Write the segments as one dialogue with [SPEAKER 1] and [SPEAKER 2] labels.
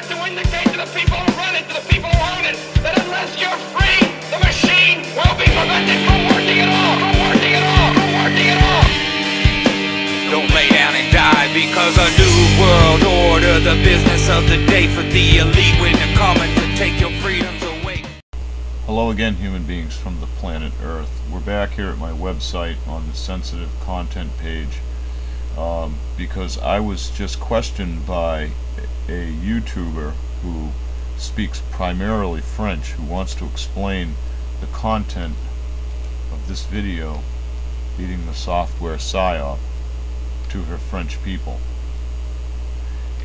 [SPEAKER 1] got to indicate to the people who run it, to the people who own it, that unless you're free, the machine will be prevented from working at all, from working at all, from working at all.
[SPEAKER 2] Don't lay down and die because a new world order, the business of the day for the elite when they're coming to take your freedoms away.
[SPEAKER 3] Hello again, human beings from the planet Earth. We're back here at my website on the sensitive content page um, because I was just questioned by a YouTuber who speaks primarily French who wants to explain the content of this video beating the software PSYOP to her French people.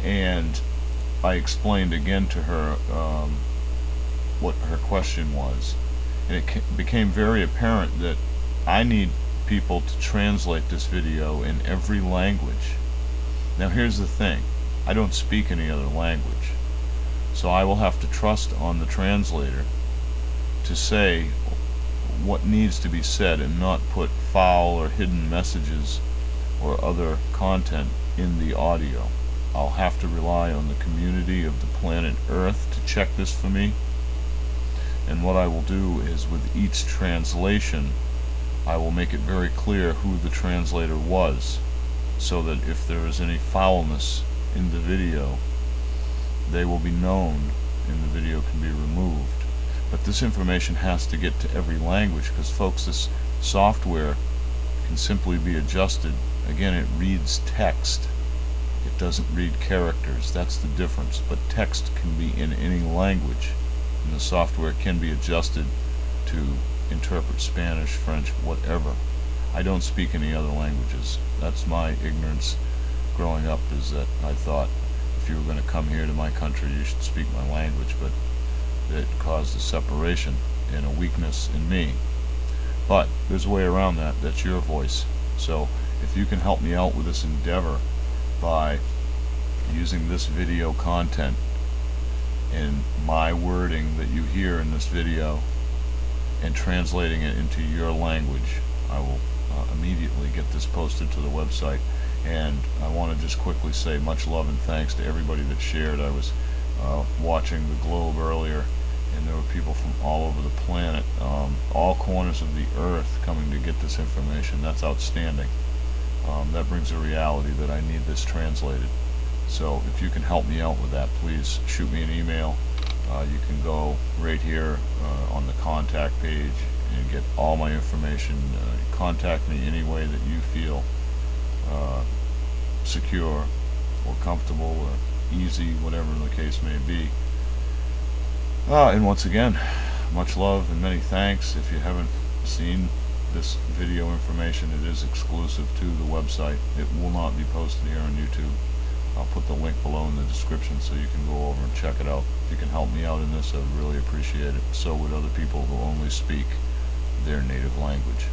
[SPEAKER 3] And I explained again to her um, what her question was. And it became very apparent that I need people to translate this video in every language. Now here's the thing. I don't speak any other language. So I will have to trust on the translator to say what needs to be said and not put foul or hidden messages or other content in the audio. I'll have to rely on the community of the planet Earth to check this for me. And what I will do is with each translation, I will make it very clear who the translator was, so that if there is any foulness in the video, they will be known and the video can be removed. But this information has to get to every language because folks, this software can simply be adjusted Again, it reads text. It doesn't read characters. That's the difference. But text can be in any language. And the software can be adjusted to interpret Spanish, French, whatever. I don't speak any other languages. That's my ignorance growing up is that I thought if you were going to come here to my country you should speak my language, but it caused a separation and a weakness in me. But there's a way around that. That's your voice. So if you can help me out with this endeavor by using this video content in my wording that you hear in this video and translating it into your language I will uh, immediately get this posted to the website and I want to just quickly say much love and thanks to everybody that shared I was uh, watching the globe earlier and there were people from all over the planet um, all corners of the earth coming to get this information that's outstanding um, that brings a reality that I need this translated. So if you can help me out with that, please shoot me an email. Uh, you can go right here uh, on the contact page and get all my information. Uh, contact me any way that you feel uh, secure or comfortable or easy, whatever the case may be. Uh, and once again, much love and many thanks. If you haven't seen this video information. It is exclusive to the website. It will not be posted here on YouTube. I'll put the link below in the description so you can go over and check it out. If you can help me out in this, I would really appreciate it. So would other people who only speak their native language.